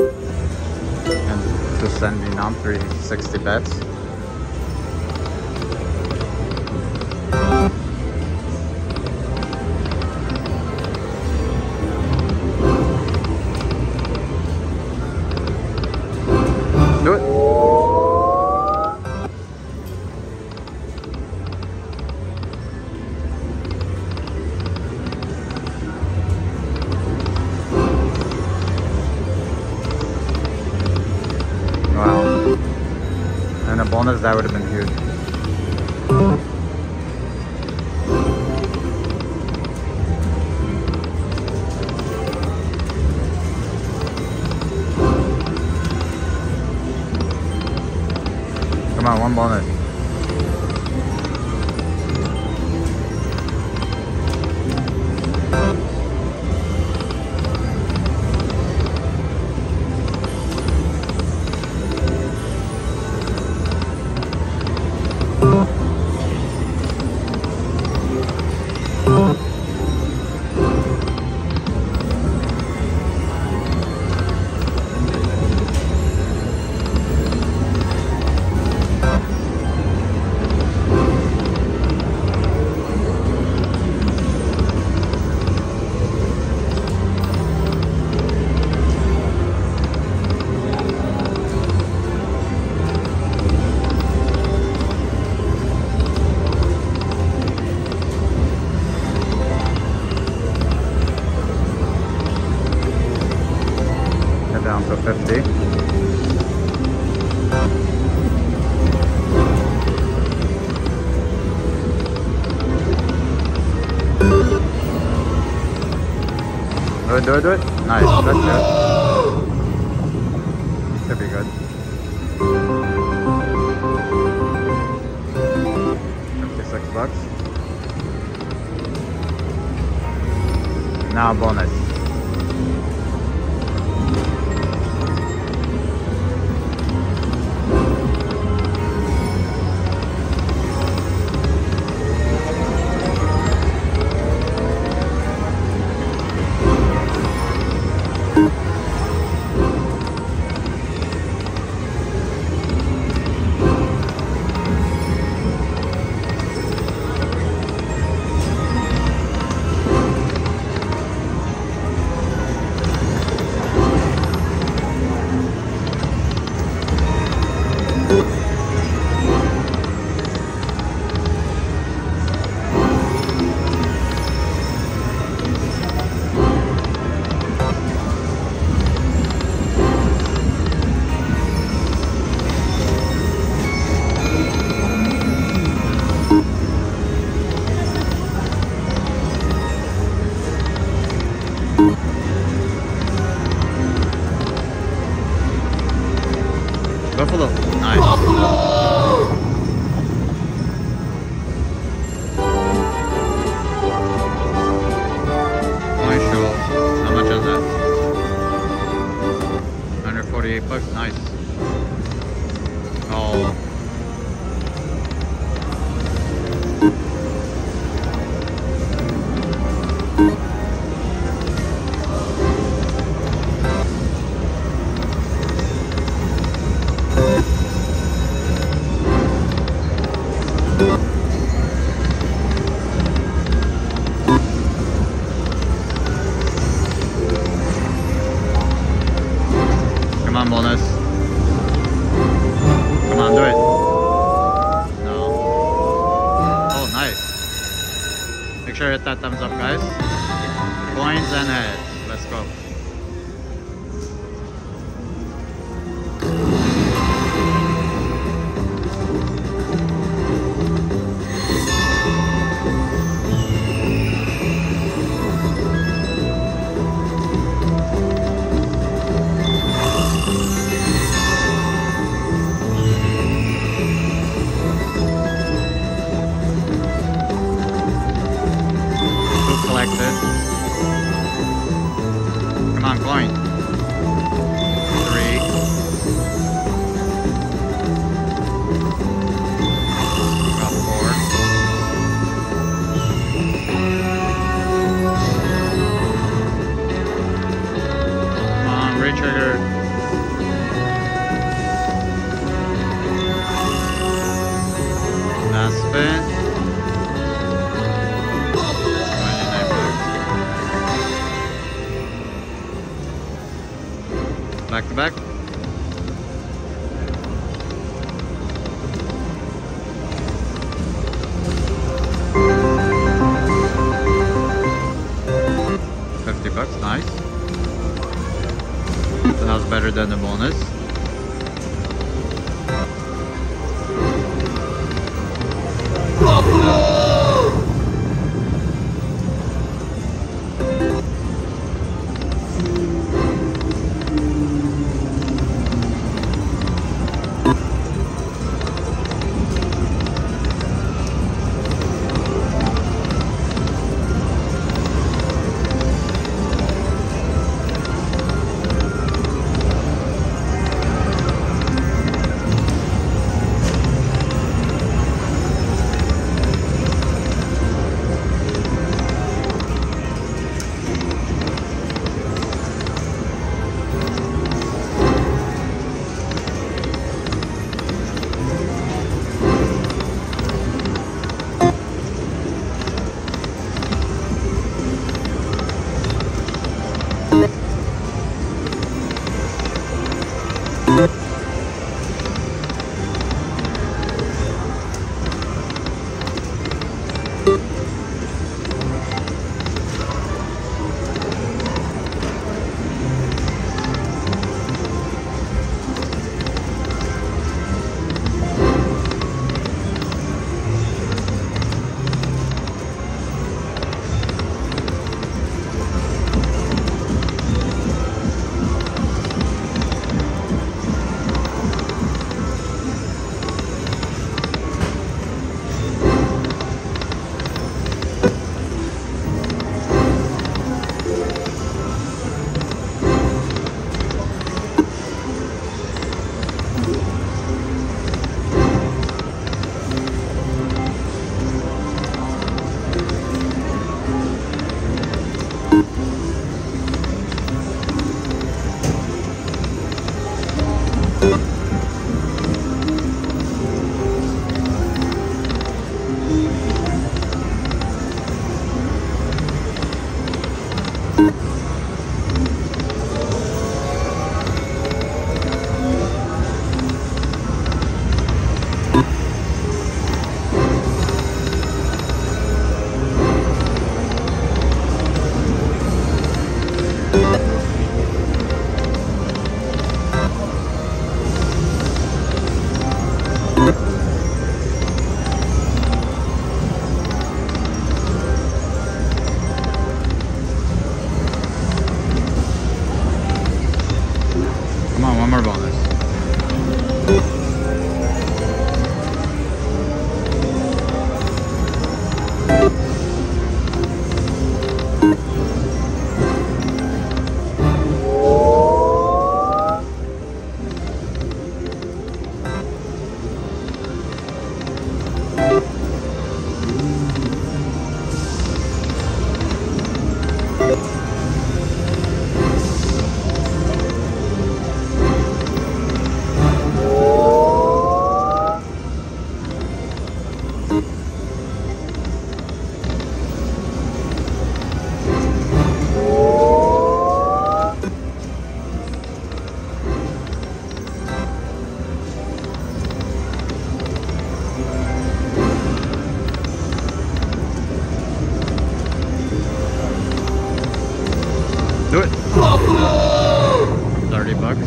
And just sending on 360 bets. Bonus, that would have been huge. Come on, one bonus. Do it, do it, do it. Nice, that's good. Should be good. 56 bucks. Now bonus. 148 bucks. Nice. Oh. Come trigger. Last spin. Back to back. Than the bonus. Come 30 bucks.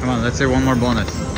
Come on, let's say one more bonus.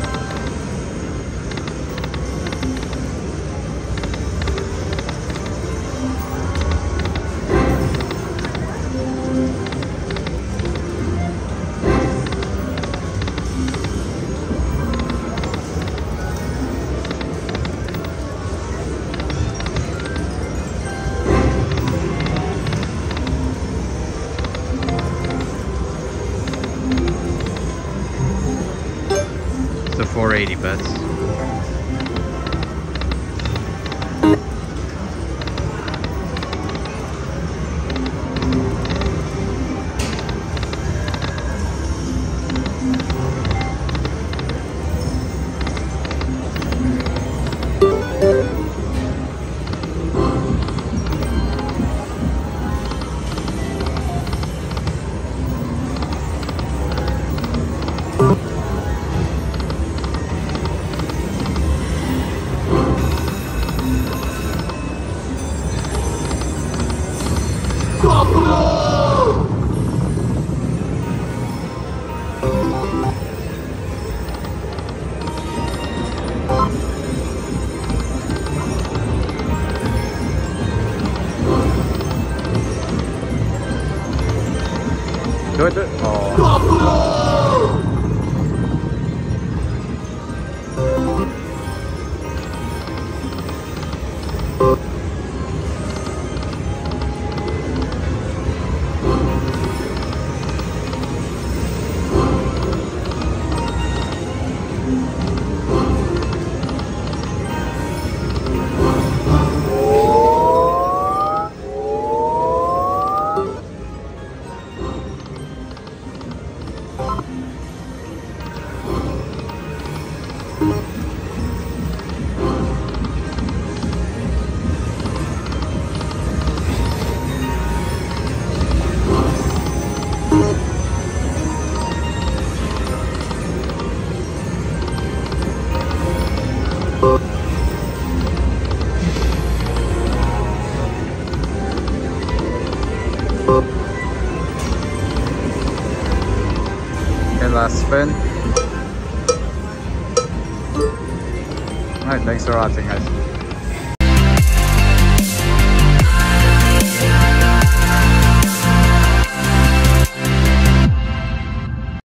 480 bets. Okay, last spin. Alright, thanks for watching guys.